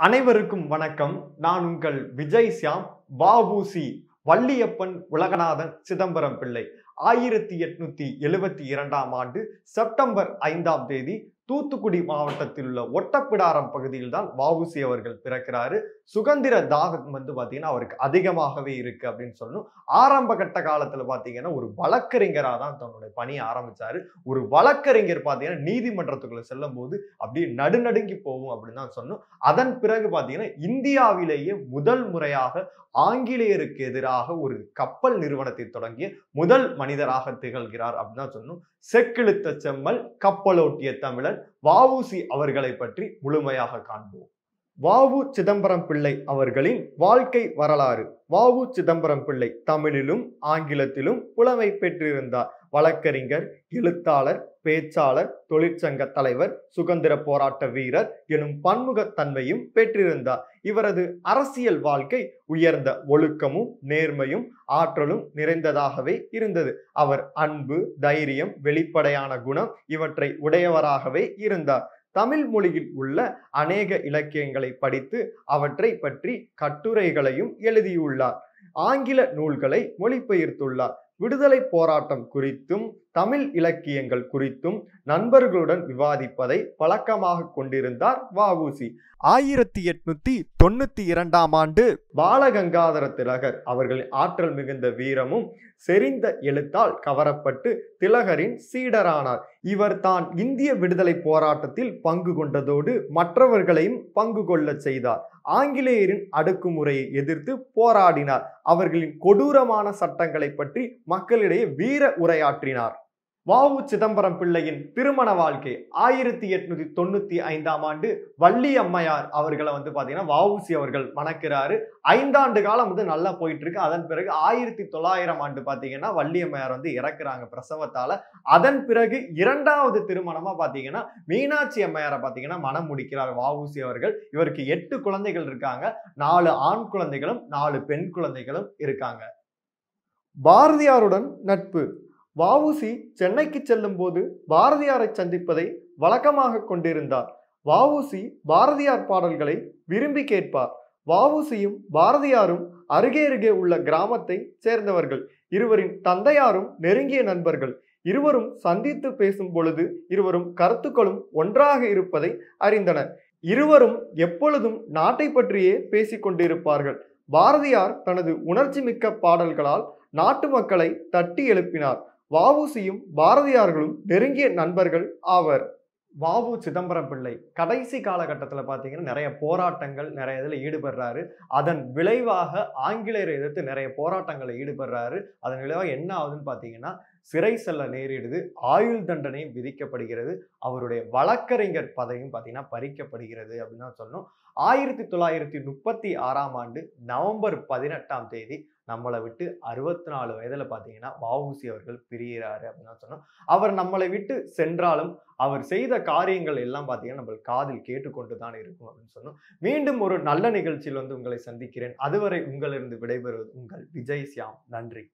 அனைவருக்கும் வணக்கம். நான் உங்கள் விஜய் சியாம் வாபூசி வள்ளியப்பன் உலகநாதன் சிதம்பரம் பிள்ளை. ஆயிரத்தி எட்நூத்தி எழுபத்தி இரண்டாம் ஆண்டு செப்டம்பர் ஐந்தாம் தேதி தூத்துக்குடி மாவட்டத்தில் உள்ள ஒட்டப்பிடாரம் பகுதியில் தான் வாவுசி அவர்கள் பிறக்கிறாரு. சுதந்திர தாகம் வந்து பாத்தீங்கன்னா அவருக்கு அதிகமாகவே இருக்கு அப்படின்னு சொல்லணும். ஆரம்ப கட்ட காலத்துல பாத்தீங்கன்னா ஒரு வழக்கறிஞரா தான் தன்னுடைய பணியை ஆரம்பிச்சாரு. ஒரு வழக்கறிஞர் பார்த்தீங்கன்னா நீதிமன்றத்துக்குள்ள செல்லும் போது அப்படியே நடுநடுங்கி போகும் அப்படின்னு தான் சொன்னோம் அதன் பிறகு பாத்தீங்கன்னா இந்தியாவிலேயே முதல் முறையாக ஆங்கிலேயருக்கு எதிராக ஒரு கப்பல் நிறுவனத்தை தொடங்கிய முதல் மனிதராக திகழ்கிறார் அப்படின்னு தான் சொன்னோம் செக்கிழுத்த செம்மல் கப்பலோட்டிய தமிழன் வஉசி அவர்களை பற்றி முழுமையாக காண்போம். வாவு சிதம்பரம் பிள்ளை அவர்களின் வாழ்க்கை வரலாறு. வாவு சிதம்பரம் பிள்ளை தமிழிலும் ஆங்கிலத்திலும் புலமை பெற்றிருந்தார். வழக்கறிஞர் எழுத்தாளர் பேச்சாளர் தொழிற்சங்க தலைவர் சுதந்திர போராட்ட வீரர் எனும் பன்முகத்தன்மையும் பெற்றிருந்தார். இவரது அரசியல் வாழ்க்கை உயர்ந்த ஒழுக்கமும் நேர்மையும் ஆற்றலும் நிறைந்ததாகவே இருந்தது. அவர் அன்பு தைரியம் வெளிப்படையான குணம் இவற்றை உடையவராகவே இருந்தார். தமிழ் மொழியில் உள்ள அநேக இலக்கியங்களை படித்து அவற்றை பற்றி கட்டுரைகளையும் எழுதியுள்ளார். ஆங்கில நூல்களை மொழிபெயர்த்துள்ளார். விடுதலை போராட்டம் குறித்தும் தமிழ் இலக்கியங்கள் குறித்தும் நண்பர்களுடன் விவாதிப்பதை பழக்கமாக கொண்டிருந்தார் வஉசி. ஆயிரத்தி எட்நூத்தி தொண்ணூத்தி இரண்டாம் ஆண்டு பாலகங்காதர திலகர் அவர்களின் ஆற்றல் மிகுந்த வீரமும் செறிந்த எழுத்தால் கவரப்பட்டு திலகரின் சீடரானார். இவர் தான் இந்திய விடுதலை போராட்டத்தில் பங்கு கொண்டதோடு மற்றவர்களையும் பங்கு கொள்ளச் செய்தார். ஆங்கிலேயரின் அடக்குமுறையை எதிர்த்து போராடினார். அவர்களின் கொடூரமான சட்டங்களை பற்றி மக்களிடையே வீர உரையாற்றினார். வாவு சிதம்பரம் பிள்ளையின் திருமண வாழ்க்கை. ஆயிரத்தி எட்நூத்தி தொண்ணூத்தி ஐந்தாம் ஆண்டு வள்ளி அம்மையார் அவர்களை வந்து பாத்தீங்கன்னா வஉசி அவர்கள் மணக்கிறாரு. ஐந்தாண்டு காலம் வந்து நல்லா போயிட்டு இருக்கு அதன் பிறகு ஆயிரத்தி தொள்ளாயிரம் ஆண்டு பாத்தீங்கன்னா வள்ளி அம்மையார் வந்து இறக்குறாங்க பிரசவத்தால. அதன் பிறகு இரண்டாவது திருமணமா பாத்தீங்கன்னா மீனாட்சி அம்மையாரை பாத்தீங்கன்னா மனம் முடிக்கிறார் வஉசி அவர்கள். இவருக்கு எட்டு குழந்தைகள் இருக்காங்க. நாலு ஆண் குழந்தைகளும் நாலு பெண் குழந்தைகளும் இருக்காங்க. பாரதியாருடன் நட்பு. வவுசி சென்னைக்கு செல்லும் போது பாரதியாரை சந்திப்பதை வழக்கமாக கொண்டிருந்தார். வவுசி பாரதியார் பாடல்களை விரும்பி கேட்பார். வவுசியும் பாரதியாரும் அருகே அருகே உள்ள கிராமத்தை சேர்ந்தவர்கள். இருவரின் தந்தையாரும் நெருங்கிய நண்பர்கள். இருவரும் சந்தித்து பேசும் பொழுது இருவரும் கருத்துக்களும் ஒன்றாக இருப்பதை அறிந்தனர். இருவரும் எப்பொழுதும் நாட்டை பற்றியே பேசிக்கொண்டிருப்பார்கள் பாரதியார் தனது உணர்ச்சி மிக்க பாடல்களால் நாட்டு மக்களை தட்டி எழுப்பினார். வஉசியும் பாரதியார்களும் நெருங்கிய நண்பர்கள் ஆவர். வாவு சிதம்பரம் பிள்ளை. கடைசி காலகட்டத்தில் பார்த்தீங்கன்னா நிறைய போராட்டங்கள் நிறைய இதில் ஈடுபடுறாரு. அதன் விளைவாக ஆங்கிலேயரை எதிர்த்து நிறைய போராட்டங்களில் ஈடுபடுறாரு. அதன் விளைவாக என்ன ஆகுதுன்னு பார்த்தீங்கன்னா சிறை செல்ல நேரிடுது. ஆயுள் தண்டனையும் விதிக்கப்படுகிறது. அவருடைய வழக்கறிஞர் பதவியும் பார்த்தீங்கன்னா பறிக்கப்படுகிறது அப்படின்னு தான் சொன்னோம் ஆயிரத்தி தொள்ளாயிரத்தி முப்பத்தி ஆறாம் ஆண்டு நவம்பர் பதினெட்டாம் தேதி நம்மளை விட்டு அறுபத்தி நாலு வயதில் பார்த்தீங்கன்னா வவுசி அவர்கள் பிரிகிறாரு அப்படின்னு தான் சொன்னோம் அவர் நம்மளை விட்டு சென்றாலும் அவர் செய்த காரியங்கள் எல்லாம் பார்த்தீங்கன்னா நம்ம காதில் கேட்டுக்கொண்டு தான் இருக்கும் அப்படின்னு சொன்னோம் மீண்டும் ஒரு நல்ல நிகழ்ச்சியில் வந்து உங்களை சந்திக்கிறேன். அதுவரை உங்களிருந்து விடைபெறுவது உங்கள் விஜய் சியாம் நன்றி.